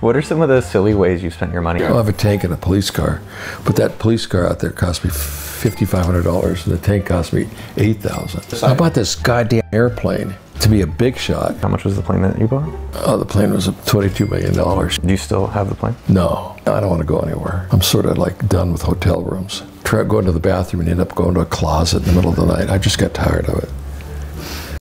What are some of the silly ways you spent your money? I have a tank and a police car, but that police car out there cost me $5,500 and the tank cost me 8000 I bought this goddamn airplane to be a big shot. How much was the plane that you bought? Oh, the plane was $22 million. Do you still have the plane? No, I don't want to go anywhere. I'm sort of like done with hotel rooms. Try going to the bathroom and end up going to a closet in the middle of the night. I just got tired of it.